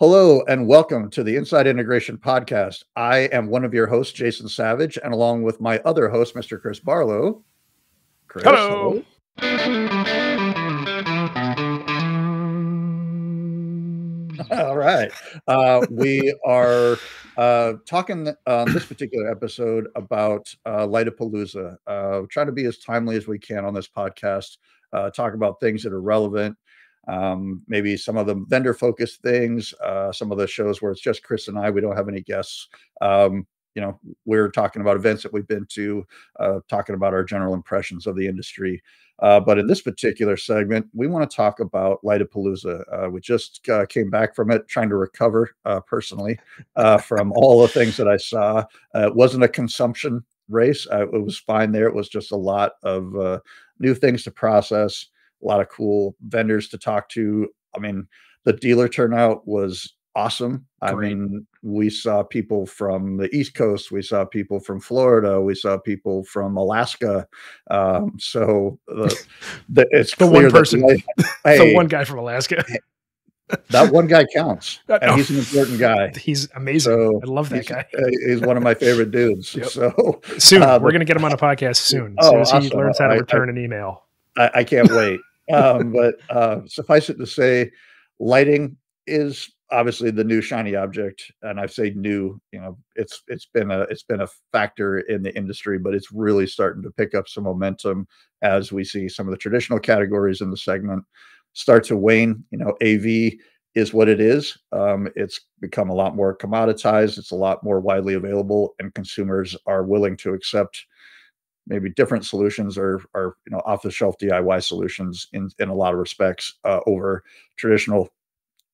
Hello and welcome to the Inside Integration Podcast. I am one of your hosts, Jayson Savage, and along with my other host, Mr. Chris Barlo. Chris, hello. hello. All right. Uh, we are uh, talking on this particular episode about uh, Lightapalooza. Uh, trying to be as timely as we can on this podcast, uh, talk about things that are relevant um, maybe some of the vendor focused things, uh, some of the shows where it's just Chris and I, we don't have any guests. Um, you know, we're talking about events that we've been to, uh, talking about our general impressions of the industry. Uh, but in this particular segment, we want to talk about Lightapalooza. Uh, we just uh, came back from it, trying to recover uh, personally uh, from all the things that I saw. Uh, it wasn't a consumption race. it was fine there. It was just a lot of new things to process a lot of cool vendors to talk to. I mean, the dealer turnout was awesome. Great. I mean, we saw people from the East Coast, we saw people from Florida, we saw people from Alaska. Um, so the, the it's the one person, hey, the one guy from Alaska. that one guy counts, and oh, he's an important guy. He's amazing. So I love that guy. Uh, he's one of my favorite dudes. Yep. So soon uh, we're going to get him on a podcast soon. As oh, soon as he awesome. learns how to return I, an email. I, I can't wait um, but uh, suffice it to say, lighting is obviously the new shiny object, and I say new. You know, it's it's been a it's been a factor in the industry, but it's really starting to pick up some momentum as we see some of the traditional categories in the segment start to wane. You know, AV is what it is. Um, it's become a lot more commoditized. It's a lot more widely available, and consumers are willing to accept maybe different solutions or are you know off the shelf DIY solutions in in a lot of respects uh, over traditional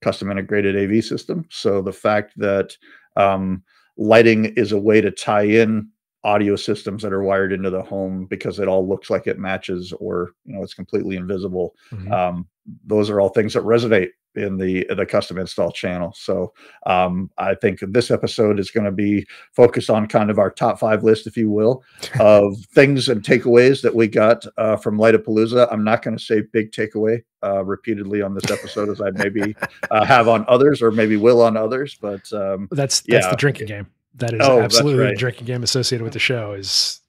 custom integrated AV system. So the fact that um, lighting is a way to tie in audio systems that are wired into the home because it all looks like it matches or you know it's completely invisible. Mm-hmm. Um, those are all things that resonate in the the custom install channel. So um, I think this episode is going to be focused on kind of our top five list, if you will, of things and takeaways that we got uh, from Lightapalooza. I'm not going to say big takeaway uh, repeatedly on this episode as I maybe uh, have on others or maybe will on others, but um, that's that's yeah. the drinking game. That is oh, absolutely right. the drinking game associated with the show. Is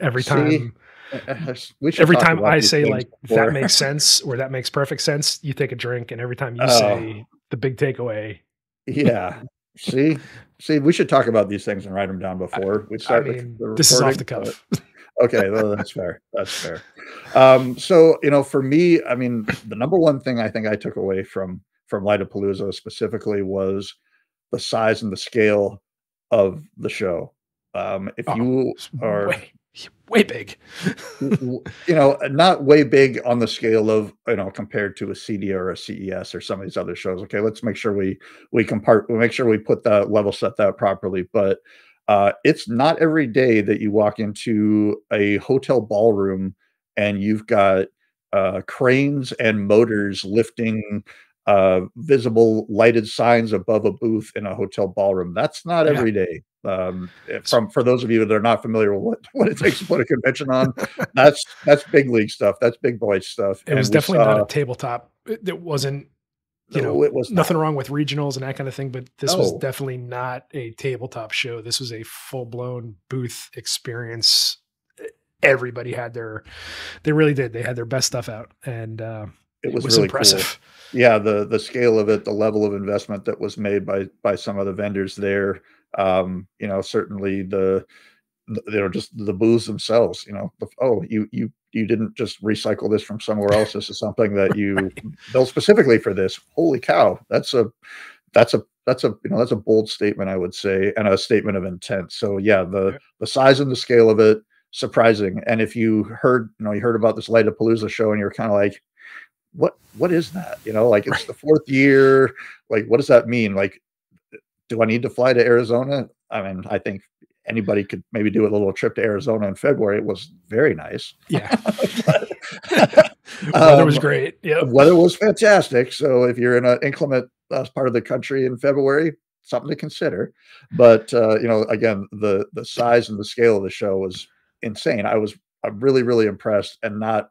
every time. See, every time I say like before. that makes sense or that makes perfect sense, you take a drink, and every time you oh. say the big takeaway, yeah. see, see, we should talk about these things and write them down before we start. I mean, the, the this is off the cuff. okay, well, that's fair. That's fair. Um, so you know, for me, I mean, the number one thing I think I took away from from Light of Lightapalooza specifically was the size and the scale of the show. Um, if oh, you are way, way big. you know, not way big on the scale of you know compared to a CEDIA or a CES or some of these other shows. Okay, let's make sure we we compart we make sure we put that level set that properly. But uh, it's not every day that you walk into a hotel ballroom and you've got uh, cranes and motors lifting uh, visible lighted signs above a booth in a hotel ballroom. That's not yeah. every day. Um, from for those of you that are not familiar with what, what it takes to put a convention on, that's that's big league stuff. That's big boy stuff. It and was definitely saw, not a tabletop. It wasn't. You know, it was nothing not. wrong with regionals and that kind of thing, but this was definitely not a tabletop show. This was a full blown booth experience. Everybody had their, they really did. They had their best stuff out, and uh, it was, it was really impressive. Cool. Yeah, the the scale of it, the level of investment that was made by by some of the vendors there um, you know, certainly the, the you know just the booths themselves. You know, oh, you you you didn't just recycle this from somewhere else. This is something that you right. built specifically for this. Holy cow, that's a that's a that's a you know that's a bold statement I would say and a statement of intent. So yeah, the the size and the scale of it surprising. And if you heard you know you heard about this Lightapalooza show and you're kind of like what what is that? You know, like it's right. the fourth year. Like what does that mean? Like do I need to fly to Arizona? I mean, I think anybody could maybe do a little trip to Arizona in February. It was very nice. Yeah. weather um, was great. Yeah. Weather was fantastic. So if you're in an inclement uh, part of the country in February, something to consider. But uh, you know, again, the the size and the scale of the show was insane. I was I'm really really impressed, and not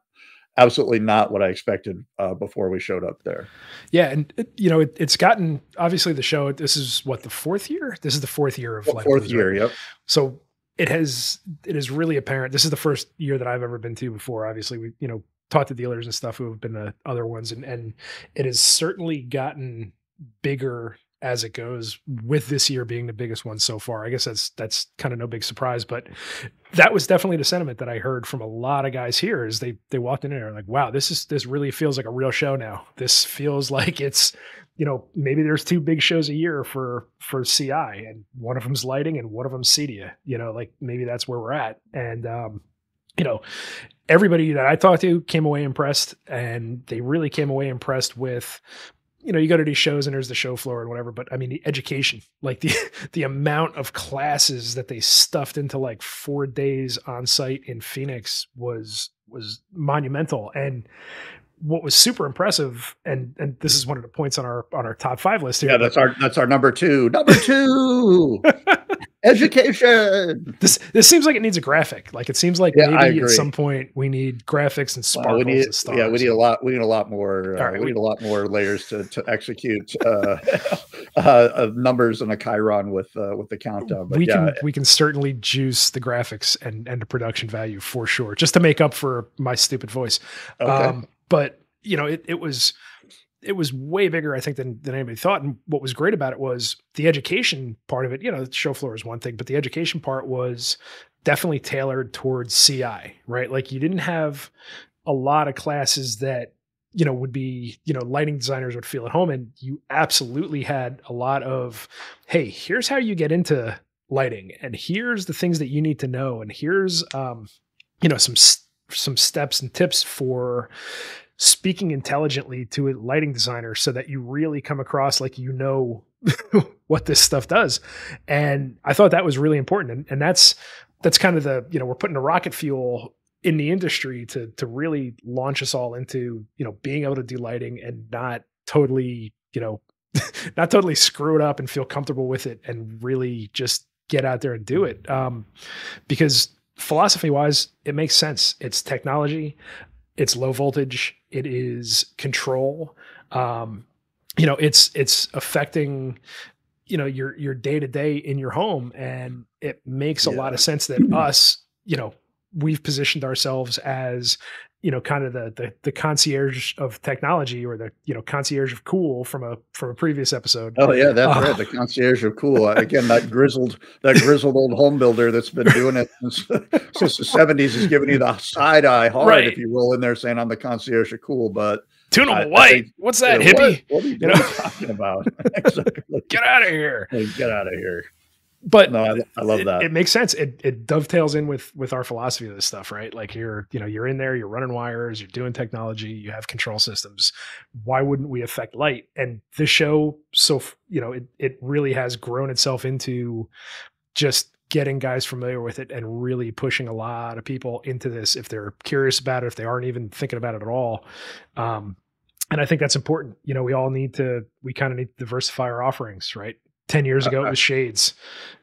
absolutely not what I expected uh, before we showed up there. Yeah, and it, you know it, it's gotten obviously the show. This is what the fourth year. This is the fourth year of well, fourth year. Right? Yep. So it has it is really apparent. This is the first year that I've ever been to before. Obviously, we you know talked to dealers and stuff who have been to other ones, and and it has certainly gotten bigger as it goes with this year being the biggest one so far. I guess that's that's kind of no big surprise, but that was definitely the sentiment that I heard from a lot of guys here is they they walked in there and like, wow, this is this really feels like a real show now. This feels like it's you know, maybe there's two big shows a year for for CI and one of them's lighting and one of them's CEDIA. You know, like maybe that's where we're at. And um, you know, everybody that I talked to came away impressed and they really came away impressed with you know, you go to these shows and there's the show floor and whatever, but I mean the education, like the the amount of classes that they stuffed into like four days on site in Phoenix was was monumental. And what was super impressive, and and this is one of the points on our on our top five list here. Yeah, that's our that's our number two. Number two. education. This this seems like it needs a graphic. Like it seems like yeah, maybe at some point we need graphics and sparkles. we need, and. Yeah, we need a lot. We need a lot more. Uh, right, we, we, need a lot more layers to to execute uh, uh, numbers and a chyron with uh, with the countdown. But we yeah. can we can certainly juice the graphics and and the production value for sure, just to make up for my stupid voice. Okay. Um, but you know, it it was it was way bigger, I think, than than anybody thought. And what was great about it was the education part of it. You know, the show floor is one thing, but the education part was definitely tailored towards CI, right? Like you didn't have a lot of classes that you know would be you know lighting designers would feel at home and you absolutely had a lot of hey here's how you get into lighting and here's the things that you need to know and here's um you know some some steps and tips for speaking intelligently to a lighting designer so that you really come across like you know what this stuff does. And I thought that was really important. And, and that's that's kind of the, you know, we're putting the rocket fuel in the industry to to really launch us all into, you know, being able to do lighting and not totally, you know, not totally screw it up and feel comfortable with it and really just get out there and do it. Um, because philosophy wise, it makes sense. It's technology it's low voltage it is control um, you know it's it's affecting you know your your day to day in your home and it makes yeah. a lot of sense that us you know we've positioned ourselves as you know kind of the, the the concierge of technology or the you know concierge of cool from a from a previous episode oh yeah that's uh, right the concierge of cool again that grizzled that grizzled old home builder that's been doing it since, since the 70s is giving you the side eye hard right. if you roll in there saying i'm the concierge of cool but Tunable white. What's that, hippie? What, what, are you, you know? talking about? exactly. Get out of here. get out of here but no, I, I love it, that. It makes sense. It it dovetails in with with our philosophy of this stuff, right? Like you're you know you're in there, you're running wires, you're doing technology, you have control systems. Why wouldn't we affect light? And this show, so you know, it it really has grown itself into just getting guys familiar with it and really pushing a lot of people into this if they're curious about it, if they aren't even thinking about it at all. Um, and I think that's important. You know, we all need to, we kind of need to diversify our offerings, right? 10 years ago it uh, was shades.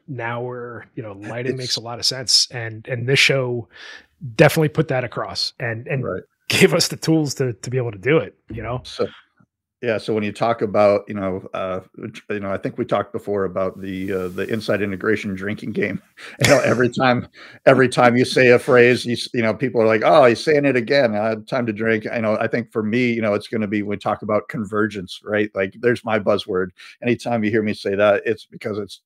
Now we're you know lighting makes a lot of sense. And and this show definitely put that across and and right. gave us the tools to to be able to do it you know? So yeah. So when you talk about, you know, uh, you know, I think we talked before about the uh, the inside integration drinking game. You know, every time, every time you say a phrase, you you know, people are like, "Oh, he's saying it again." Uh, time to drink. I know. I think for me, you know, it's going to be when we talk about convergence, right? Like, there's my buzzword. Anytime you hear me say that, it's because it's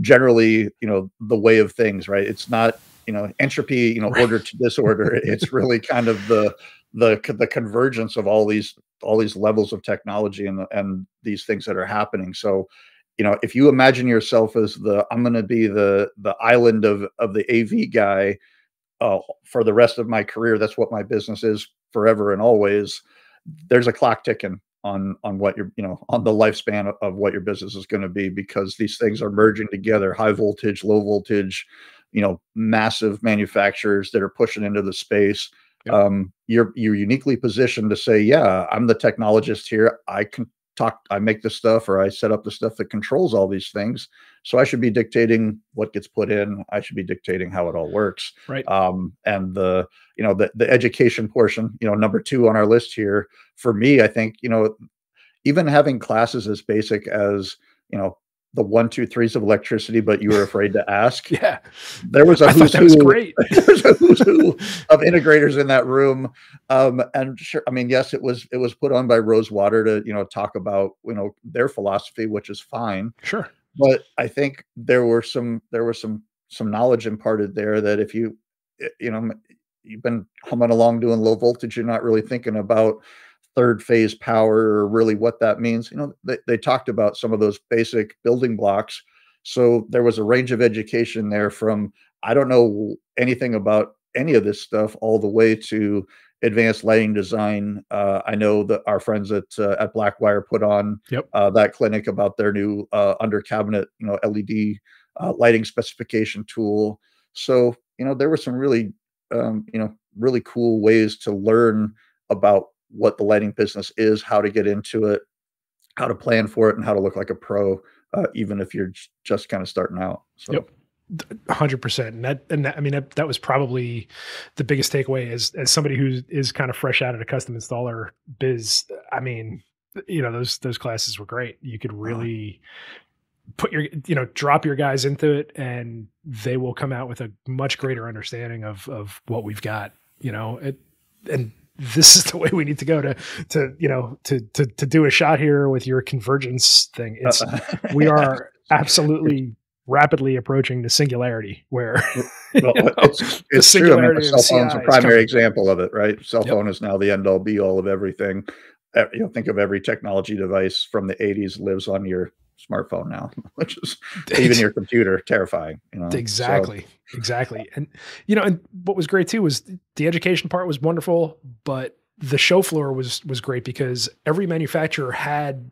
generally, you know, the way of things, right? It's not, you know, entropy, you know, order to disorder. it's really kind of the the the convergence of all these all these levels of technology and and these things that are happening so you know if you imagine yourself as the i'm going to be the the island of of the av guy uh, for the rest of my career that's what my business is forever and always there's a clock ticking on on what you're you know on the lifespan of, of what your business is going to be because these things are merging together high voltage low voltage you know massive manufacturers that are pushing into the space Yep. Um, you're you're uniquely positioned to say, yeah, I'm the technologist here. I can talk, I make the stuff or I set up the stuff that controls all these things. So I should be dictating what gets put in. I should be dictating how it all works. Right. Um, and the, you know, the, the education portion, you know, number two on our list here for me, I think, you know, even having classes as basic as, you know, the one, two, threes of electricity, but you were afraid to ask. yeah. There was a who's who, great. there was a who's who of integrators in that room. Um, and sure, I mean, yes, it was it was put on by Rosewater to, you know, talk about, you know, their philosophy, which is fine. Sure. But I think there were some there was some some knowledge imparted there that if you eh, you know you've been humming along doing low voltage, you're not really thinking about third phase power or really what that means. You know, they, they talked about some of those basic building blocks. So there was a range of education there from I don't know anything about any of this stuff all the way to advanced lighting design. Uh, I know that our friends at uh, at Blackwire put on yep. uh, that clinic about their new uh, under cabinet, you know, LED uh, lighting specification tool. So you know, there were some really, um, you know, really cool ways to learn about what the lighting business is, how to get into it, how to plan for it, and how to look like a pro, uh, even if you're just kind of starting out. So. Yep. Hundred percent, and that, and that, I mean, that, that was probably the biggest takeaway as as somebody who is kind of fresh out of a custom installer biz. I mean, you know, those those classes were great. You could uh-huh. really put your, you know, drop your guys into it, and they will come out with a much greater understanding of of what we've got. You know, it, and this is the way we need to go to to you know to to to do a shot here with your convergence thing. It's uh-uh. we are absolutely rapidly approaching the singularity where well, know, it's, it's true. I mean, cell phone's a primary example of it, right? Cell phone is now the end all be all of everything. You know, think of every technology device from the 80s lives on your smartphone now, which is even your computer terrifying. You know, exactly, so. exactly. And you know, and what was great too was the education part was wonderful, but the show floor was was great because every manufacturer had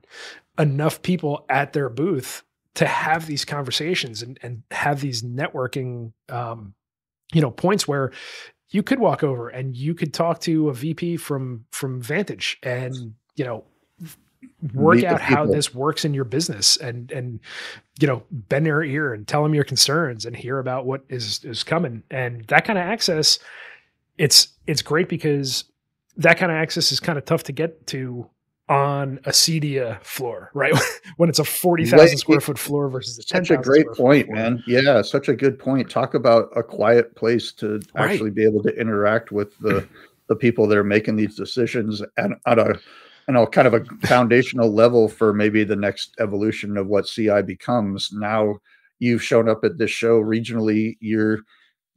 enough people at their booth to have these conversations and and have these networking, um, you know, points where you could walk over and you could talk to a VP from from Vantage and you know work out how this works in your business and and you know bend their ear and tell them your concerns and hear about what is is coming and that kind of access it's it's great because that kind of access is kind of tough to get to on a CEDIA floor, right? when it's a 40,000 square foot floor versus a 10,000 Such a great point, floor. man. Yeah, such a good point. Talk about a quiet place to right. actually be able to interact with the the people that are making these decisions and on a you know, kind of a foundational level for maybe the next evolution of what CI becomes. Now you've shown up at this show regionally, you're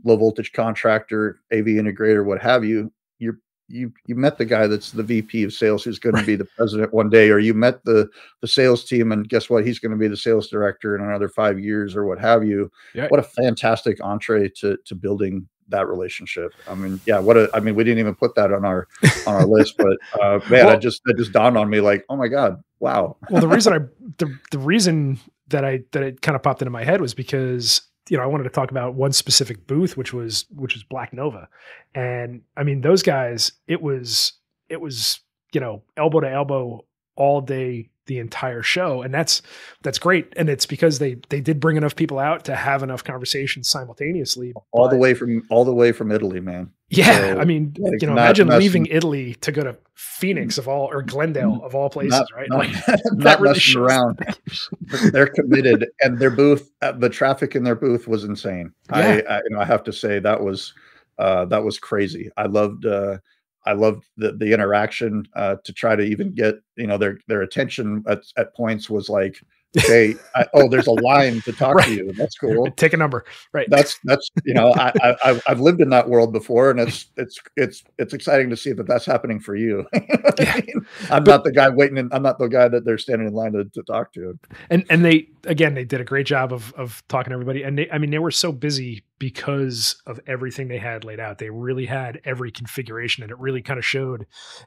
low voltage contractor, AV integrator, what have you. You're you you met the guy that's the VP of sales who's going to be the president one day, or you met the the sales team and guess what? He's going to be the sales director in another five years or what have you. Yeah. What a fantastic entree to to building that relationship. I mean, yeah, what a, I mean, we didn't even put that on our on our list, but uh, man, well, just that just dawned on me like, oh my god, wow. well, the reason I the the reason that I that it kind of popped into my head was because you know I wanted to talk about one specific booth, which was which was Black Nova, and I mean those guys, it was it was you know elbow to elbow all day the entire show and that's that's great. And it's because they they did bring enough people out to have enough conversations simultaneously all the way from all the way from italy man. Yeah so, i mean like, you know imagine leaving italy to go to phoenix of all or glendale of all places not, right? not, like, not really messing around. They're committed and their booth uh, the traffic in their booth was insane. Yeah. I, I you know i have to say that was uh that was crazy. I loved uh I loved the the interaction uh, to try to even get you know their their attention at, at points was like okay I, oh there's a line to talk right. to you that's cool take a number right that's that's you know I, I I've lived in that world before and it's it's it's it's exciting to see that that's happening for you yeah. I am not the guy waiting in, I'm not the guy that they're standing in line to, to talk to and and they again they did a great job of of talking to everybody and they I mean they were so busy because of everything they had laid out. They really had every configuration and it really kind of showed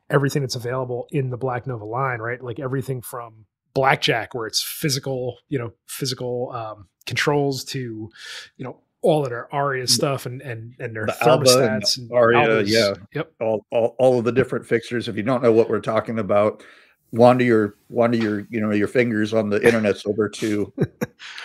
everything that's available in the Black Nova line, right? Like everything from blackjack where it's physical, you know, physical um, controls to, you know, all of their Aria stuff and and and their the thermostats and, and Aria, yeah, yep, all, all all of the different fixtures. If you don't know what we're talking about, wander your wander your you know your fingers on the internets over to we'll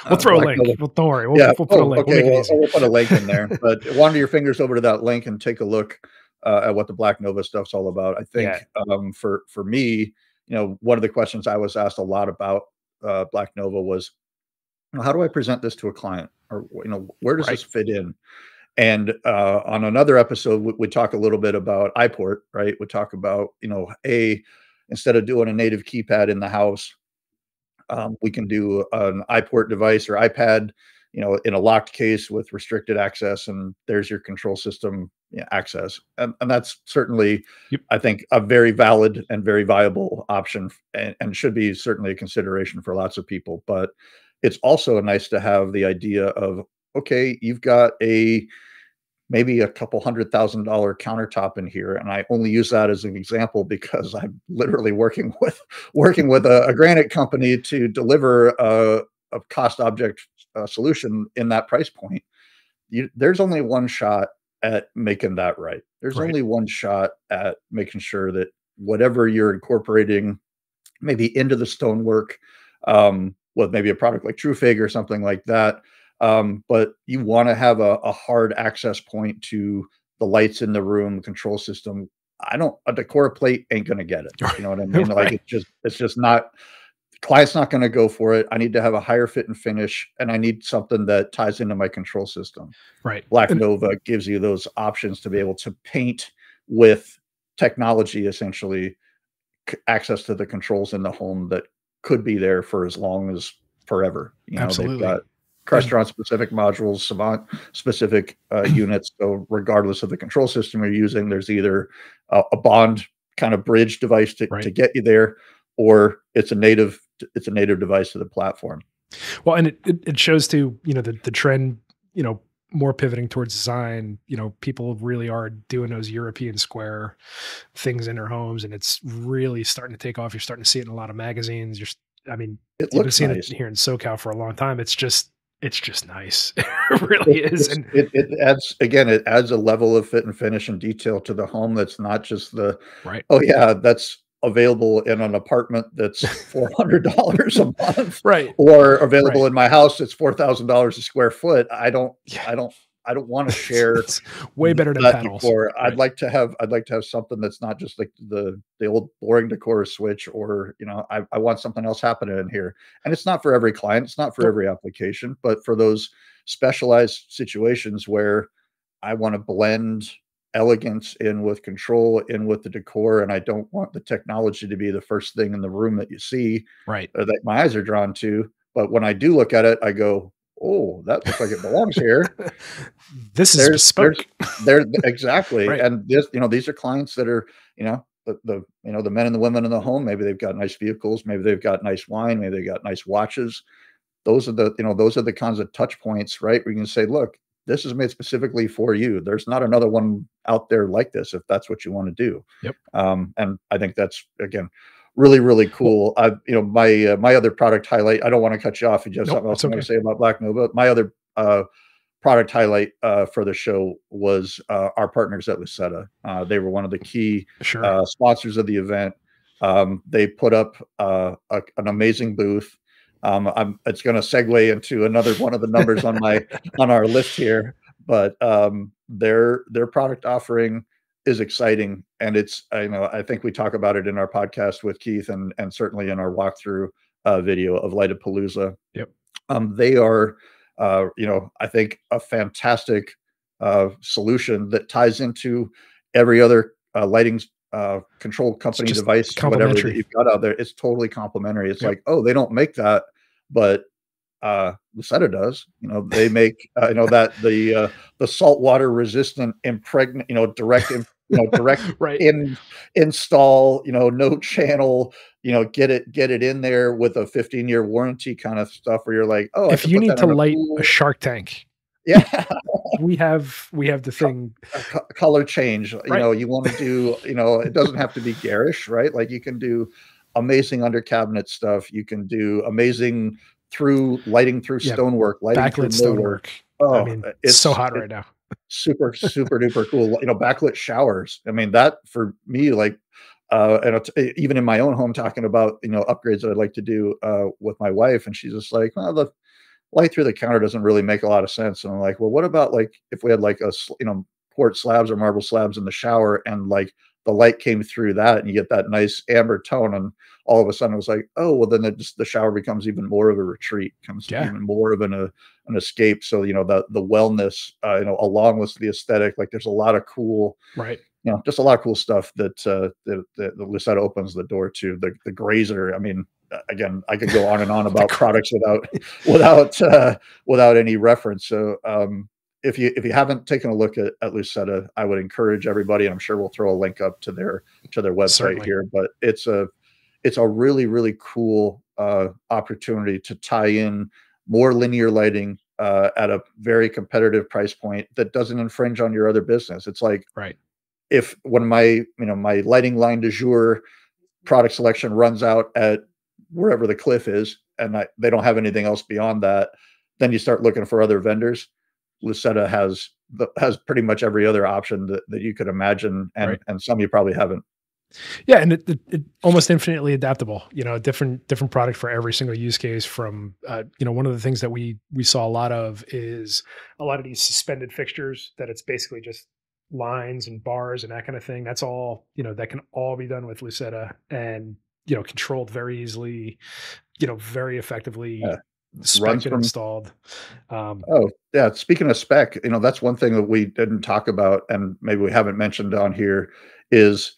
uh, throw Black a link well, don't worry. We'll, yeah. we'll put oh, a link okay. we'll, we'll, we'll, put a link in there. But wander your fingers over to that link and take a look uh, at what the black nova stuff's all about. I think yeah. um, for for me you know one of the questions i was asked a lot about uh, black nova was you know, how do i present this to a client? Or you know where does right. this fit in? And uh, on another episode we, we talk a little bit about iPort right? We talk about you know a instead of doing a native keypad in the house, um, we can do an iPort device or iPad, you know, in a locked case with restricted access, and there's your control system access, and, and that's certainly, yep. I think, a very valid and very viable option, and, and should be certainly a consideration for lots of people. But it's also nice to have the idea of okay, you've got a maybe a couple hundred thousand dollar countertop in here and i only use that as an example because i'm literally working with working with a, a granite company to deliver a, a cost object uh, solution in that price point you, there's only one shot at making that right there's right. only one shot at making sure that whatever you're incorporating maybe into the stonework um, with maybe a product like TruFig or something like that um, but you want to have a, a, hard access point to the lights in the room, the control system. I don't a decor plate ain't gonna get it. You know what I mean? right. Like it's just it's just not client's not going to go for it. I need to have a higher fit and finish, and I need something that ties into my control system. Right. Black Nova gives you those options to be able to paint with technology, essentially access to the controls in the home that could be there for as long as forever. You know, Absolutely. they've got Crestron specific modules, Savant specific uh, units. So regardless of the control system you're using, there's either a, a bond kind of bridge device to, right. to get you there, or it's a native it's a native device to the platform. Well, and it, it, shows too, you know, the the trend, you know, more pivoting towards design. You know, people really are doing those European square things in their homes, and it's really starting to take off. You're starting to see it in a lot of magazines. You're, I mean, it you've been seeing nice. it here in SoCal for a long time. It's just it's just nice. it really it, is. And it, it adds again, it adds a level of fit and finish and detail to the home that's not just the right. Oh yeah, that's available in an apartment that's four hundred dollars a month, right? Or available right. in my house, that's four thousand dollars a square foot. I don't, yeah. I don't I don't want to share it's way better than panels. Right. I'd like to have I'd like to have something that's not just like the the old boring decor switch or you know I, I want something else happening in here. And it's not for every client, it's not for every application, but for those specialized situations where I want to blend elegance in with control in with the decor and I don't want the technology to be the first thing in the room that you see right uh, that my eyes are drawn to. But when I do look at it, I go, oh, that looks like it belongs here. this is there's, bespoke. There's, there exactly, right. and this, you know, these are clients that are, you know, the, the, you know, the men and the women in the home. Maybe they've got nice vehicles. Maybe they've got nice wine. Maybe they've got nice watches. Those are the, you know, those are the kinds of touch points, right? Where you can say, look, this is made specifically for you. There's not another one out there like this if that's what you want to do. Yep. Um, and I think that's again really really cool. I you know my uh, my other product highlight. I don't want to cut you off. If you have nope, something else you want to say about Black Nova, my other uh, product highlight uh, for the show was uh, our partners at Lucetta. Uh, they were one of the key sure. uh, sponsors of the event. Um, they put up uh, a, an amazing booth. Um, I'm, it's going to segue into another one of the numbers on my on our list here, but um, their their product offering is exciting and it's I know I think we talk about it in our podcast with Keith and and certainly in our walkthrough uh, video of Lightapalooza. Yep. Um, they are uh, you know I think a fantastic uh, solution that ties into every other uh, lighting uh, control company device, whatever that you've got out there. It's totally complementary. It's yep. like oh they don't make that, but uh Lucetta does. You know, they make uh, you know that the uh, the saltwater resistant impregnate, you know, direct you know direct right. in install, you know, no channel, you know, get it get it in there with a 15 year warranty kind of stuff where you're like, oh, if you need to light a, a shark tank. Yeah. we have we have the thing color change. You know, you want to do, you know, it doesn't have to be garish, right? Like you can do amazing under cabinet stuff. You can do amazing through lighting through yeah, stonework, lighting backlit through stonework. Oh, I mean, it's so hot right now. super, super duper cool. You know, backlit showers. I mean, that for me, like uh, and even in my own home, talking about you know upgrades that I'd like to do uh, with my wife, and she's just like, well, the light through the counter doesn't really make a lot of sense. And I'm like, well, what about like if we had like a you know quartz slabs or marble slabs in the shower, and like the light came through that, and you get that nice amber tone, and all of a sudden it was like, oh, well, then just the shower becomes even more of a retreat, comes yeah. even more of an uh, an escape. So you know the the wellness, uh, you know, along with the aesthetic, like there's a lot of cool, right you know, just a lot of cool stuff that uh, that, that Lucetta opens the door to. The the Grazer, I mean, again, I could go on and on about products without without uh, without any reference. So um, if you if you haven't taken a look at, at Lucetta, I would encourage everybody. And I'm sure we'll throw a link up to their to their website Certainly. here. But it's a it's a really really cool uh, opportunity to tie in more linear lighting uh, at a very competitive price point that doesn't infringe on your other business. It's like right if when my you know my lighting line de jour product selection runs out at wherever the cliff is and I, they don't have anything else beyond that then you start looking for other vendors lucetta has the, has pretty much every other option that, that you could imagine and right. and some you probably haven't yeah and it, it, it, almost infinitely adaptable you know different different product for every single use case from uh, you know one of the things that we we saw a lot of is a lot of these suspended fixtures that it's basically just lines and bars and that kind of thing. That's all, you know, that can all be done with Lucetta and, you know, controlled very easily, you know, very effectively. Yeah. Spec from, installed. Um, oh yeah. Speaking of spec, you know that's one thing that we didn't talk about, and maybe we haven't mentioned on here, is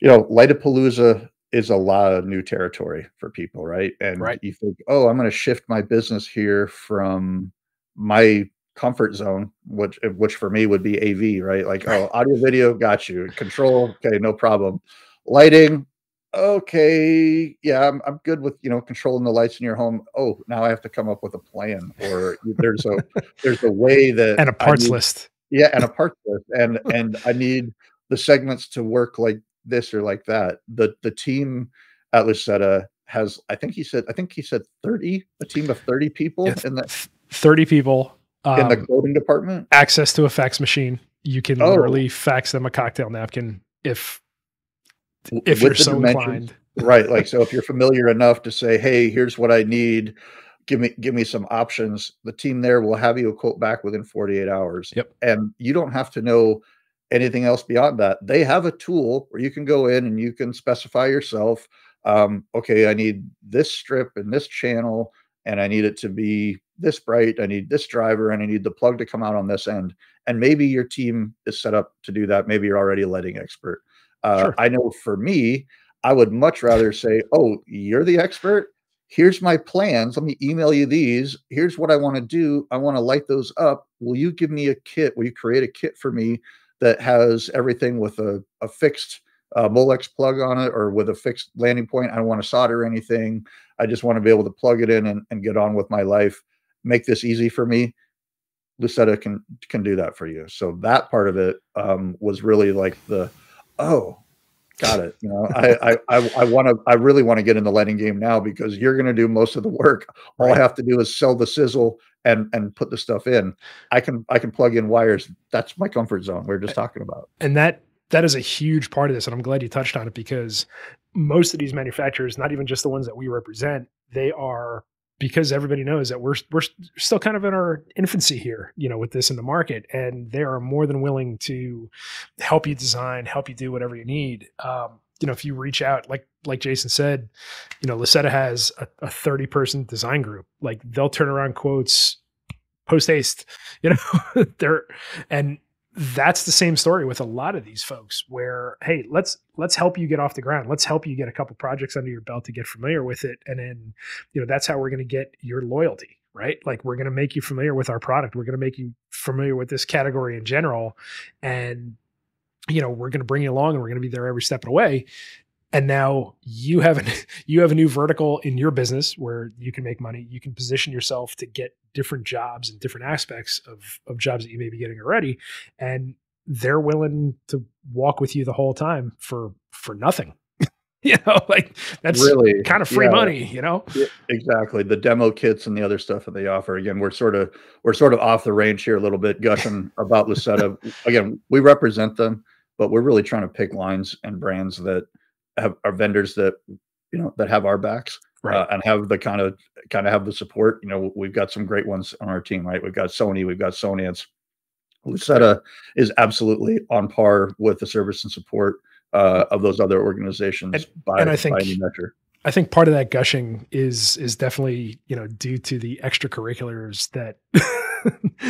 you know Lightapalooza is a lot of new territory for people, right? And right. you think, oh, I'm going to shift my business here from my comfort zone, which which for me would be AV, right? Like, oh, audio video, got you. Control, okay, no problem. Lighting, okay, yeah, I'm I'm good with you know controlling the lights in your home. Oh, now I have to come up with a plan, or there's a there's a way that and a parts need, list. Yeah, and a parts list, and and I need the segments to work like this or like that. The the team at Lucetta has, I think he said, I think he said 30, a team of 30 people yeah, in that 30 people um, in the um, coding department access to a fax machine you can oh. literally fax them a cocktail napkin if if you're so inclined right like so if you're familiar enough to say hey here's what i need give me give me some options the team there will have you a quote back within 48 hours yep and you don't have to know anything else beyond that they have a tool where you can go in and you can specify yourself um, okay i need this strip and this channel and i need it to be this bright, I need this driver, and I need the plug to come out on this end. And maybe your team is set up to do that. Maybe you're already a lighting expert. Uh, sure. I know for me, I would much rather say, "Oh, you're the expert. Here's my plans. Let me email you these. Here's what I want to do. I want to light those up. Will you give me a kit? Will you create a kit for me that has everything with a, a fixed uh, Molex plug on it or with a fixed landing point? I don't want to solder anything. I just want to be able to plug it in and, and get on with my life make this easy for me lucetta can can do that for you so that part of it um, was really like the oh got it. You know i i i want to i really want to get in the lighting game now because you're going to do most of the work. All right. i have to do is sell the sizzle and and put the stuff in. I can i can plug in wires. That's my comfort zone we are just talking about. And that that is a huge part of this and i'm glad you touched on it because most of these manufacturers not even just the ones that we represent they are because everybody knows that we're we're still kind of in our infancy here, you know, with this in the market, and they are more than willing to help you design, help you do whatever you need. Um, you know, if you reach out, like like Jayson said, you know, Lucetta has a, a thirty person design group. Like they'll turn around quotes post haste, you know, they're and that's the same story with a lot of these folks where hey let's let's help you get off the ground. Let's help you get a couple projects under your belt to get familiar with it. And then you know that's how we're going to get your loyalty right? Like we're going to make you familiar with our product. We're going to make you familiar with this category in general. And you know we're going to bring you along and we're going to be there every step of the way and now you have an you have a new vertical in your business where you can make money. You can position yourself to get different jobs and different aspects of of jobs that you may be getting already. And they're willing to walk with you the whole time for for nothing. You know like that's really? kind of free yeah. money you know? Yeah, exactly. The demo kits and the other stuff that they offer. Again we're sort of we're sort of off the range here a little bit gushing about Lucetta. Again we represent them but we're really trying to pick lines and brands that have are vendors that you know that have our backs right. uh, and have the kind of kind of have the support. You know, we've got some great ones on our team, right? We've got Sony, we've got Sonance. Lucetta is absolutely on par with the service and support uh, of those other organizations and, by, and I think, by any measure. I think part of that gushing is is definitely you know due to the extracurriculars that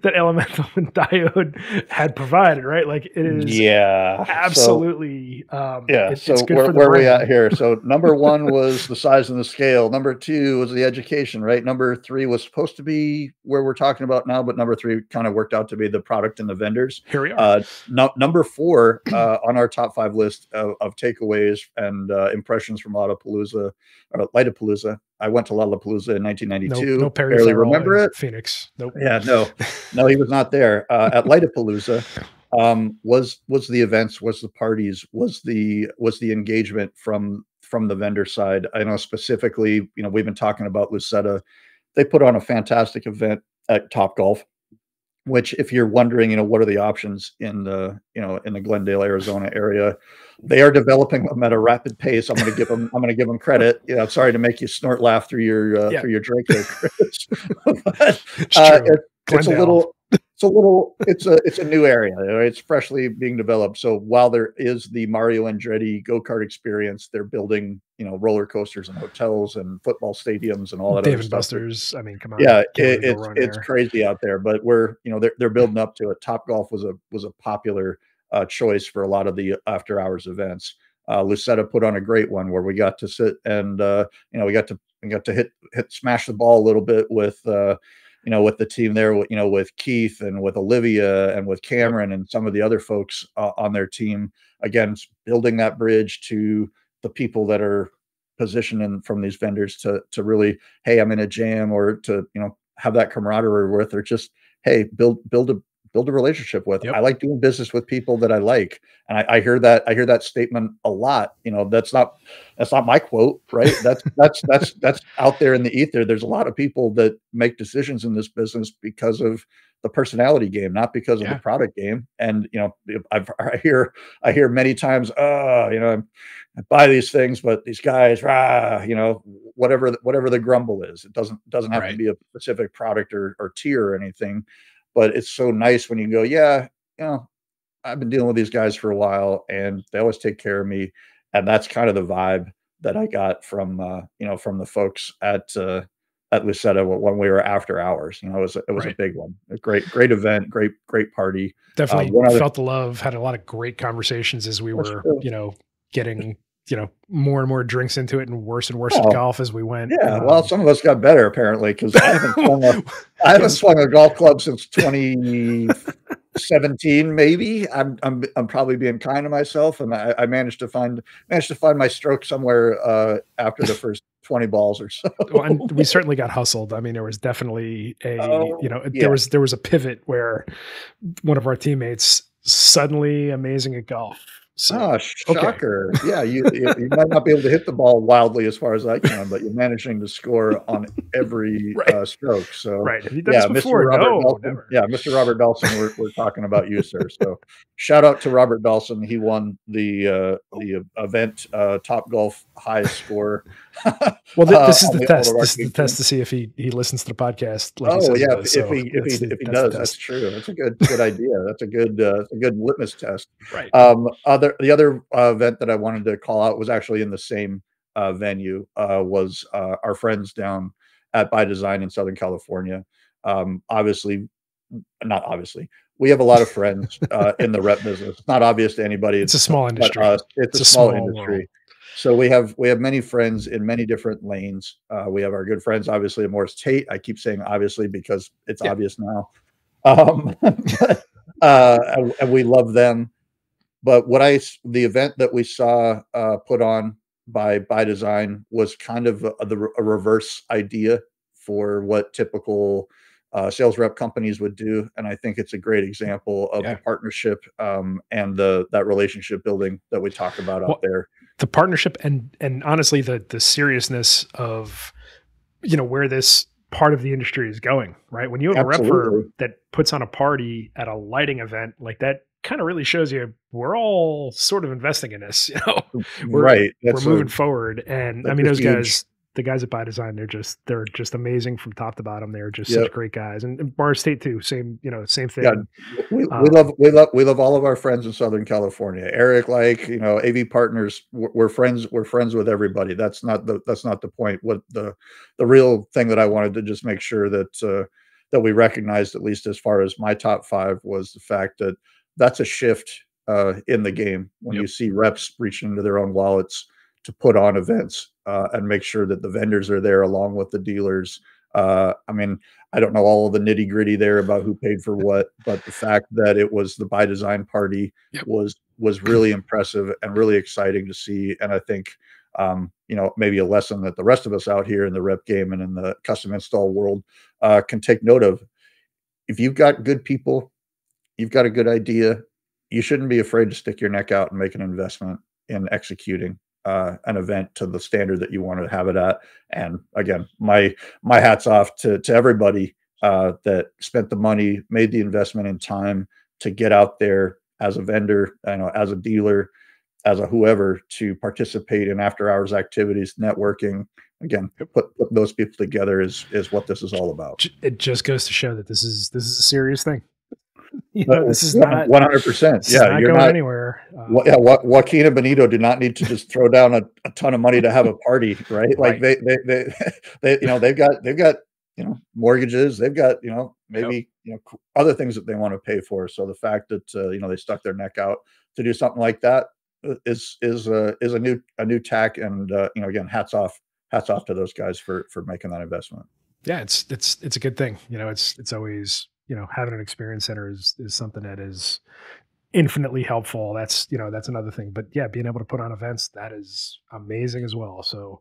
that Elemental and Diode had provided, right? Like it is, yeah, absolutely. So, um, yeah. It, so where, where are we at here? So number one was the size and the scale. Number two was the education, right? Number three was supposed to be where we're talking about now, but number three kind of worked out to be the product and the vendors. Here we are. Uh, no, number four uh, on our top five list of, of takeaways and uh, impressions from Lollapalooza or Lightapalooza I went to Lollapalooza in 1992. No, no Perry Barely remember it. Phoenix. Nope. Yeah, no, no, he was not there. Uh, at Lightapalooza um, was was the events, was the parties, was the was the engagement from from the vendor side. I know specifically, you know, we've been talking about Lucetta. They put on a fantastic event at Top Golf which if you're wondering you know what are the options in the you know in the glendale arizona area they are developing them at a rapid pace. I'm going to give them i'm going to give them credit. You know sorry to make you snort laugh through your uh, yeah. through your drink there chris. But, uh, it, it's a little it's a little it's a it's a new area it's freshly being developed so while there is the mario andretti go-kart experience they're building you know roller coasters and hotels and football stadiums and all that Dave & Busters. I mean, come on. Yeah, it, it's it's there. crazy out there, but we're you know they're they're building up to it. Top Golf was a was a popular uh, choice for a lot of the after hours events. Uh, Lucetta put on a great one where we got to sit and uh, you know we got to we got to hit hit smash the ball a little bit with uh, you know with the team there you know with Keith and with Olivia and with Cameron and some of the other folks uh, on their team again building that bridge to the people that are positioning from these vendors to to really hey i'm in a jam or to you know have that camaraderie with or just hey build build a build a relationship with yep. i like doing business with people that i like and I, I, hear that i hear that statement a lot you know that's not that's not my quote right that's that's that's that's out there in the ether there's a lot of people that make decisions in this business because of the personality game, not because of yeah. the product game. And you know, I've, I hear I hear many times, oh, you know, I buy these things, but these guys, rah, you know, whatever whatever the grumble is, it doesn't doesn't have right. to be a specific product or, or tier or anything. But it's so nice when you go, yeah, you know, I've been dealing with these guys for a while, and they always take care of me, and that's kind of the vibe that I got from uh, you know from the folks at uh, at Lucetta when we were after hours. You know, it was it was right. a big one. A great great event, great great party. Definitely uh, felt the love. Had a lot of great conversations as we were you know getting you know more and more drinks into it and worse and worse oh, at golf as we went. Yeah, um, well, some of us got better apparently because I haven't swung a, I haven't swung a golf club since 2017, maybe. I'm I'm I'm probably being kind to myself, and I, I managed to find managed to find my stroke somewhere uh, after the first 20 balls or so. well, and we certainly got hustled. I mean, there was definitely a, oh, you know, yeah. there was, there was a pivot where one of our teammates suddenly amazing at golf so, oh, shocker! Okay. yeah, you, you, you might not be able to hit the ball wildly as far as I can, but you're managing to score on every right. uh, stroke. So, right, yeah, Mr. Robert no, Dawson, yeah, Mr. Robert Dawson, we're, we're talking about you, sir. So, shout out to Robert Dawson. He won the uh, the event uh, Top Golf highest score. well, th- this is the, the test. This is the test to see if he he listens to the podcast. Like oh yeah, if, so if, he if he, the, if he does, that's true. That's a good good idea. That's a good uh, a good litmus test. Right. Um, other the other uh, event that I wanted to call out was actually in the same uh, venue. Uh, was uh, our friends down at By Design in Southern California. Um, obviously, not obviously. We have a lot of friends uh, in the rep business. It's not obvious to anybody. It's, a small industry. It's, it's, a, small, small industry. World. So we have we have many friends in many different lanes. Uh, we have our good friends, obviously, at Morris Tate. I keep saying obviously because it's yeah. obvious now. Um, uh, and, and we love them. But what I the event that we saw uh, put on by by design was kind of a, a reverse idea for what typical uh, sales rep companies would do, and I think it's a great example of yeah. the partnership um, and the that relationship building that we talk about well, out there. The partnership and and honestly the the seriousness of you know where this part of the industry is going. Right when you have Absolutely. a rep for, that puts on a party at a lighting event like that kind of really shows you we're all sort of investing in this. You know, we're, right? That's we're moving a, forward, and I mean, those huge. guys, the guys at By Design, they're just they're just amazing from top to bottom. They're just yep. such great guys, and, and Bar State too. Same, you know, same thing. Yeah, we, um, we love we love we love all of our friends in Southern California. Eric, like you know, AV partners, we're, we're friends. We're friends with everybody. That's not the that's not the point. What the the real thing that I wanted to just make sure that uh, that we recognized, at least as far as my top five, was the fact that that's a shift uh, in the game when yep. you see reps reaching into their own wallets to put on events uh, and make sure that the vendors are there along with the dealers. Uh, I mean, I don't know all of the nitty gritty there about who paid for what, but the fact that it was the by design party yep. was was really impressive and really exciting to see. And I think um, you know maybe a lesson that the rest of us out here in the rep game and in the custom install world uh, can take note of. If you've got good people, you've got a good idea, you shouldn't be afraid to stick your neck out and make an investment in executing uh, an event to the standard that you want to have it at. And again, my my hats off to to everybody uh, that spent the money, made the investment in time to get out there as a vendor, you know, as a dealer, as a whoever to participate in after hours activities, networking. Again, put, put those people together is is what this is all about. It just goes to show that this is this is a serious thing. you know, this is not one hundred percent. Yeah, not you're not anywhere. Uh, yeah, jo- Joaquin and Benito do not need to just throw down a, a, ton of money to have a party, right? Like they, they, they, they, you know, they've got, they've got, you know, mortgages. They've got, you know, maybe yep. you know other things that they want to pay for. So the fact that uh, you know they stuck their neck out to do something like that uh, is is uh, is a new a new tack, and uh, you know, again, hats off, hats off to those guys for for making that investment. Yeah, it's it's it's a good thing. You know, it's it's always you know having an experience center is is something that is infinitely helpful that's you know that's another thing but yeah being able to put on events that is amazing as well so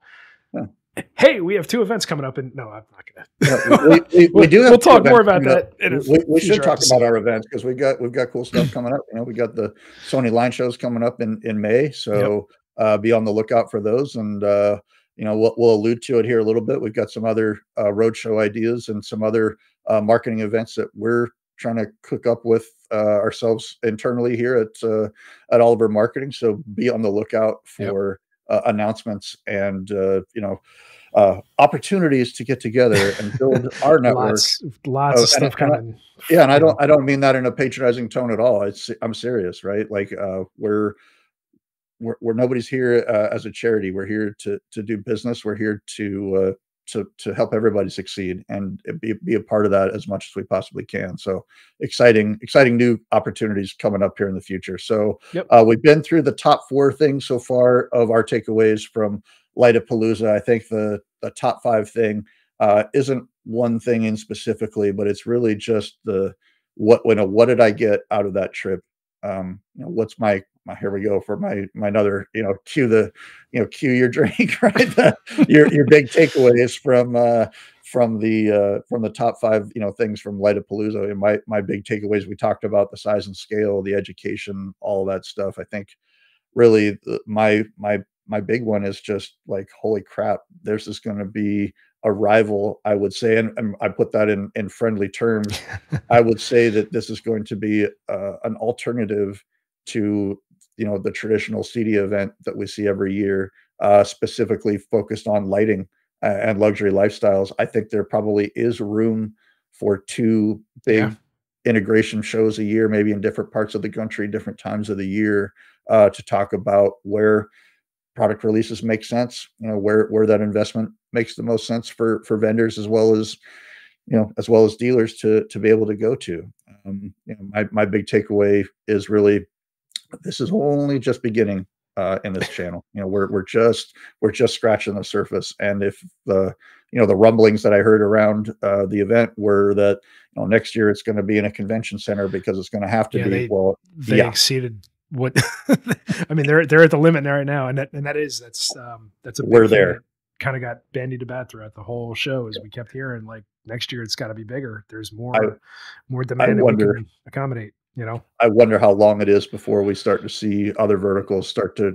yeah. hey we have two events coming up and no i'm not gonna yeah, we, we, we, do we'll talk more about that we, we should talk episode. about our events because we got we've got cool stuff coming up you know we got the sony line shows coming up in in may so yep. uh, be on the lookout for those and uh, you know we'll, we'll allude to it here a little bit we've got some other uh, roadshow ideas and some other uh, marketing events that we're trying to cook up with uh, ourselves internally here at uh, at Oliver Marketing. So be on the lookout for yep. uh, announcements and uh, you know uh, opportunities to get together and build our network. lots, lots of stuff coming. Yeah, and I don't I don't mean that in a patronizing tone at all. It's I'm serious, right? Like uh, we're we're, we're, nobody's here uh, as a charity. We're here to to do business. We're here to uh, to to help everybody succeed and be, be a part of that as much as we possibly can so exciting exciting new opportunities coming up here in the future so yep. uh, we've been through the top four things so far of our takeaways from Lightapalooza. i think the the top five thing uh, isn't one thing in specifically but it's really just the what when what did i get out of that trip um, you know, what's my here we go for my my another you know cue the you know cue your drink right? The, your your big takeaways from uh from the uh from the top five you know things from Lightapalooza and my my big takeaways we talked about the size and scale the education all that stuff. I think really my my my big one is just like holy crap there's just going to be a rival i would say. And, and, i put that in in friendly terms. I would say that this is going to be uh, an alternative to you know the traditional CEDIA event that we see every year, uh, specifically focused on lighting and luxury lifestyles. I think there probably is room for two big yeah. integration shows a year, maybe in different parts of the country, different times of the year, uh, to talk about where product releases make sense. You know where where that investment makes the most sense for for vendors as well as you know as well as dealers to to be able to go to. Um, you know, my my big takeaway is really this is only just beginning uh, in this channel. You know, we're we're just we're just scratching the surface. And if the you know the rumblings that I heard around uh, the event were that you know next year it's going to be in a convention center because it's going to have to yeah, be. They, well, they yeah. exceeded what I mean. They're they're at the limit right now, and that and that is that's um, that's a we're there. Kind of got bandied about throughout the whole show as we kept hearing like next year it's got to be bigger. There's more I, more demand I wonder, we can accommodate you know i wonder how long it is before we start to see other verticals start to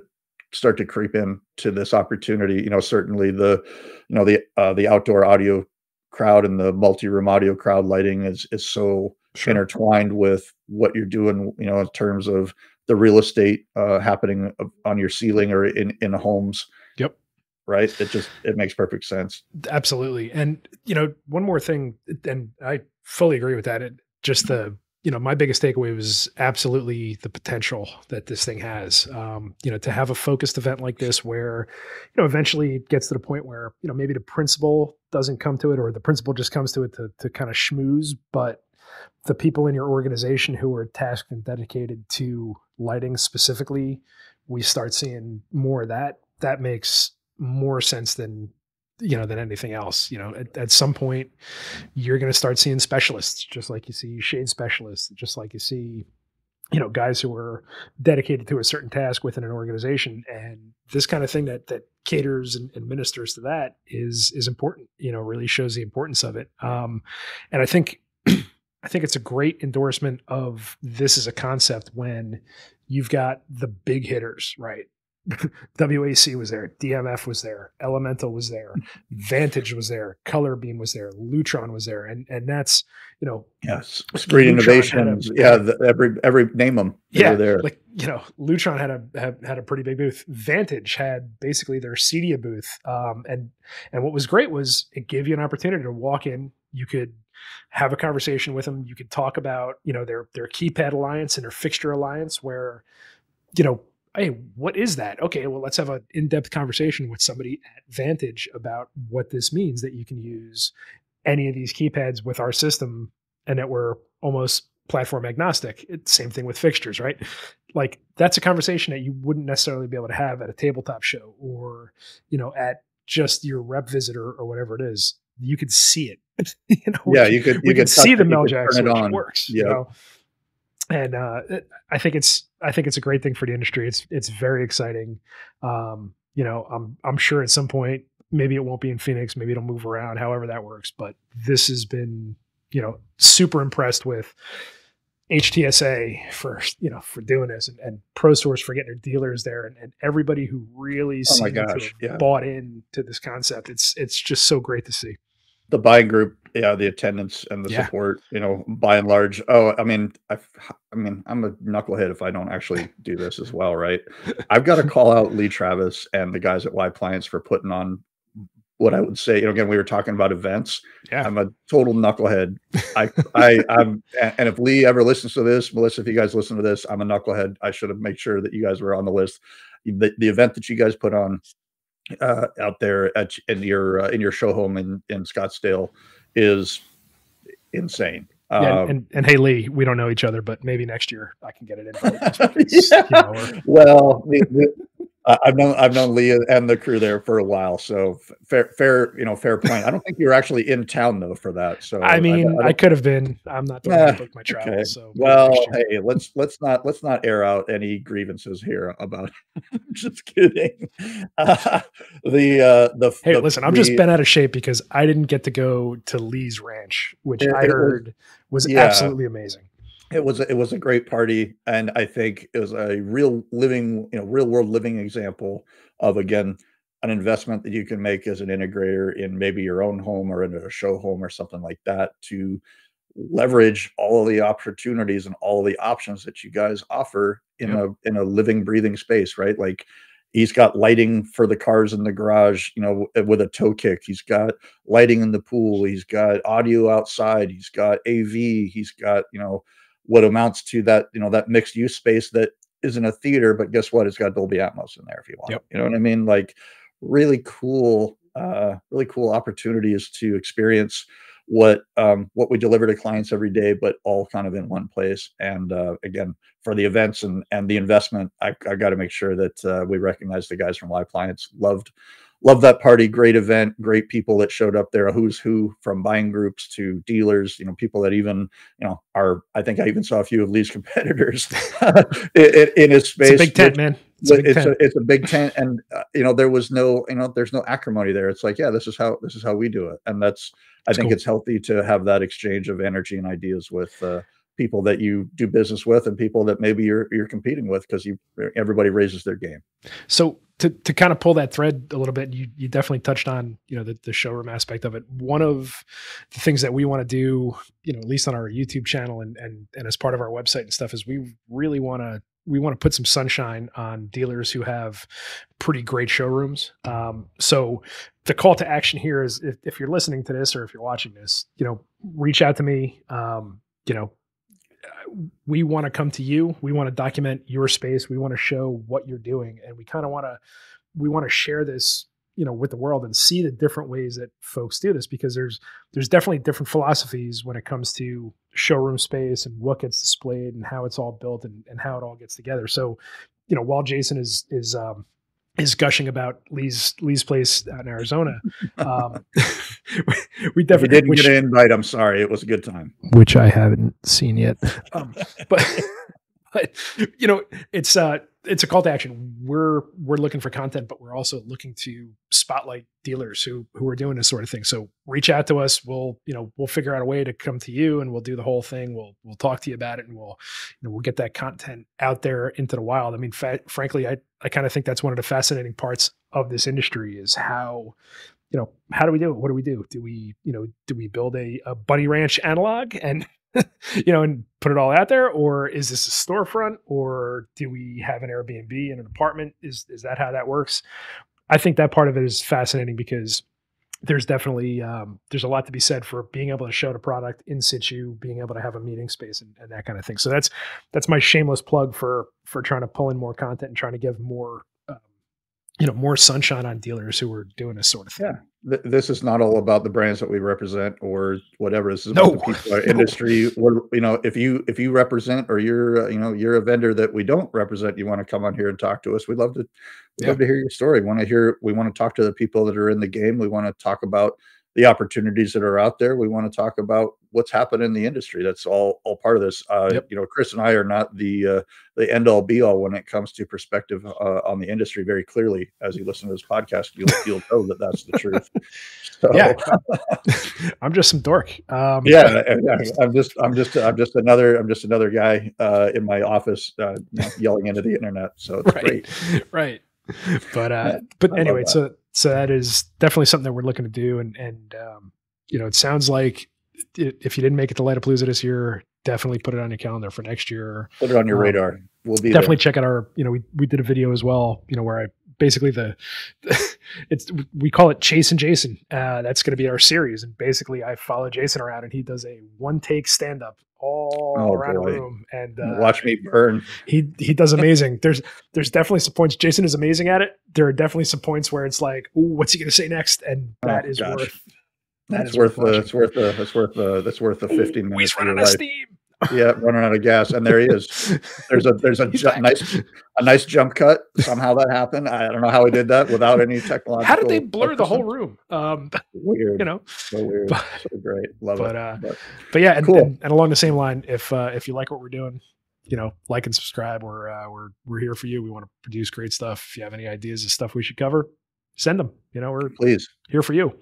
start to creep in to this opportunity you know certainly the you know the uh, the outdoor audio crowd and the multi-room audio crowd lighting is is so sure. intertwined with what you're doing, you know, in terms of the real estate uh, happening on your ceiling or in in homes. Yep. Right. It just it makes perfect sense. Absolutely. And you know, one more thing, and I fully agree with that. It just the you know, my biggest takeaway was absolutely the potential that this thing has. Um, you know, to have a focused event like this where, you know, eventually it gets to the point where, you know, maybe the principal doesn't come to it or the principal just comes to it to, to kind of schmooze, but the people in your organization who are tasked and dedicated to lighting specifically, we start seeing more of that. That makes more sense than you know than anything else you know at, at some point you're going to start seeing specialists just like you see shade specialists just like you see you know guys who are dedicated to a certain task within an organization. And this kind of thing that that caters and, and ministers to that is is important you know really shows the importance of it. Um and i think i think it's a great endorsement of this as a concept when you've got the big hitters right WAC was there, DMF was there, Elemental was there, Vantage was there, ColorBeam was there, Lutron was there, and and that's you know yes, Screen Innovations, yeah, the, every every name them, yeah, there. like you know, Lutron had a had, had a pretty big booth. Vantage had basically their Cedia booth, um, and and what was great was it gave you an opportunity to walk in. You could have a conversation with them. You could talk about you know their their keypad alliance and their fixture alliance, where you know hey, what is that? Okay, well, let's have an in-depth conversation with somebody at Vantage about what this means that you can use any of these keypads with our system and that we're almost platform agnostic. It's same thing with fixtures, right? Like that's a conversation that you wouldn't necessarily be able to have at a tabletop show or, you know, at just your rep visitor or whatever it is. You could see it. you know, yeah, you could you could see the Meljac switch works. Yeah. You know? and uh, I think it's I think it's a great thing for the industry. It's it's very exciting. Um, you know, I'm I'm sure at some point maybe it won't be in Phoenix, maybe it'll move around, however that works. But this has been you know super impressed with HTSA for you know for doing this and, and ProSource for getting their dealers there and, and everybody who really oh seemed to have yeah. bought into this concept. It's it's just so great to see the buying group yeah the attendance and the yeah. support you know by and large. Oh i mean i i mean i'm a knucklehead if i don't actually do this as well right? I've got to call out lee travis and the guys at y appliance for putting on what i would say you know again we were talking about events. Yeah. I'm a total knucklehead. I i i'm and if lee ever listens to this melissa if you guys listen to this i'm a knucklehead. I should have made sure that you guys were on the list. The, the event that you guys put on uh, out there at, in your uh, in your show home in in Scottsdale is insane. Yeah, um, and, and hey Lee, we don't know each other, but maybe next year I can get it in. yeah. you know, or... Well, uh, I've known I've known Leah and the crew there for a while, so fair, fair, you know, fair point. I don't think you're actually in town though for that. So I mean, I, I, I could have been. I'm not the one book my travel. Okay. So well, hey, let's let's not let's not air out any grievances here about. just kidding. Uh, the uh, the hey, the, listen, I'm just bent out of shape because I didn't get to go to Lee's Ranch, which it, I heard was, was yeah. absolutely amazing it was it was a great party and i think it was a real living you know real world living example of again an investment that you can make as an integrator in maybe your own home or in a show home or something like that to leverage all of the opportunities and all the options that you guys offer in a in a living breathing space right? Like he's got lighting for the cars in the garage you know with a toe kick. He's got lighting in the pool. He's got audio outside. He's got av he's got you know what amounts to that you know that mixed use space that isn't a theater but guess what? It's got dolby atmos in there if you want. Yep. you know what i mean? Like really cool uh really cool opportunities to experience what um what we deliver to clients every day but all kind of in one place. And uh again for the events and and the investment i, I got to make sure that uh, we recognize the guys from live clients loved love that party. Great event. Great people that showed up there. A who's who from buying groups to dealers. You know, people that even you know are. I think I even saw a few of Lee's competitors in, in, his space. It's a big tent, man. It's, a big, it's, a, it's a big tent, and uh, you know there was no you know there's no acrimony there. It's like yeah, this is how this is how we do it, and that's I think cool. it's healthy to have that exchange of energy and ideas with. Uh, people that you do business with and people that maybe you're you're competing with because you everybody raises their game. So to to kind of pull that thread a little bit, you you definitely touched on you know the, the showroom aspect of it. One of the things that we want to do, you know, at least on our YouTube channel and and and as part of our website and stuff, is we really want to we want to put some sunshine on dealers who have pretty great showrooms. Um, so the call to action here is if, if, you're listening to this or if you're watching this, you know, reach out to me. Um, you know, we want to come to you. We want to document your space. We want to show what you're doing, and we kind of want to we want to share this you know with the world and see the different ways that folks do this because there's there's definitely different philosophies when it comes to showroom space and what gets displayed and how it's all built and, and how it all gets together so you know while Jayson is is um is gushing about Lee's Lee's place out in Arizona. Um, we definitely didn't which, get an invite. I'm sorry. It was a good time, which I haven't seen yet. Um, but but you know, it's uh it's a call to action. We're we're looking for content, but we're also looking to spotlight dealers who who are doing this sort of thing. So reach out to us. We'll you know we'll figure out a way to come to you, and we'll do the whole thing. We'll we'll talk to you about it, and we'll you know we'll get that content out there into the wild. I mean, fa- frankly, I I kind of think that's one of the fascinating parts of this industry is how you know how do we do it? What do we do? Do we you know do we build a, a bunny ranch analog and you know, and put it all out there, or is this a storefront, or do we have an Airbnb in an apartment? Is is that how that works? I think that part of it is fascinating because there's definitely um, there's a lot to be said for being able to show the product in situ, being able to have a meeting space and, and that kind of thing. So that's that's my shameless plug for for trying to pull in more content and trying to give more you know more sunshine on dealers who are doing this sort of thing. Yeah this is not all about the brands that we represent or whatever. This is about no. the people, our industry. Or, you know, if you if you represent or you're uh, you know you're a vendor that we don't represent, you want to come on here and talk to us. We'd love to we'd yeah. love to hear your story. We want to hear. We want to talk to the people that are in the game. We want to talk about the opportunities that are out there. We want to talk about what's happened in the industry. That's all all part of this. Uh, yep. You know, Chris and I are not the uh, the end all be all when it comes to perspective uh, on the industry. Very clearly, as you listen to this podcast, you'll you'll know that that's the truth. So, yeah, I'm just some dork. Um, yeah, I'm just I'm just I'm just another I'm just another guy uh, in my office uh, yelling into the internet. So it's right. great, right? But uh, but anyway, so so that is definitely something that we're looking to do, and and um, you know, it sounds like if you didn't make it to Light Lightapalooza this year, definitely put it on your calendar for next year. Put it on your um, radar. We'll be definitely there. check out our. You know, we we did a video as well. You know, where I basically the it's we call it Chase and Jayson. Uh, that's going to be our series, and basically I follow Jayson around, and he does a one take stand up Oh, all oh, around boy. a room, and uh, watch me burn. He he does amazing. there's there's definitely some points. Jayson is amazing at it. There are definitely some points where it's like, what's he going to say next? And oh, that oh, is gosh. worth. Uh, uh, that's worth, worth the. It's worth the. That's worth the. That's worth the fifteen minutes. He's running out of steam yeah, running out of gas, and there he is. There's a there's a ju- nice a nice jump cut. Somehow that happened. I don't know how he did that without any technological. How did they blur the whole room? Um, weird. You know, so weird, but, so great, love but, it. Uh, but, but yeah, and, cool. and, and, along the same line, if uh, if you like what we're doing, you know, like and subscribe. We're uh, we're we're here for you. We want to produce great stuff. If you have any ideas of stuff we should cover, send them. You know, we're please here for you.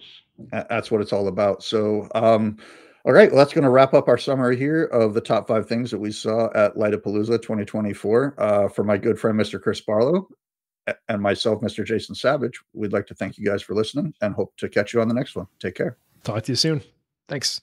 That's what it's all about. So. um all right, well, that's going to wrap up our summary here of the top five things that we saw at Lightapalooza 2024. Uh, for my good friend, Mr. Chris Barlo, and myself, Mr. Jayson Savage, we'd like to thank you guys for listening and hope to catch you on the next one. Take care. Talk to you soon. Thanks.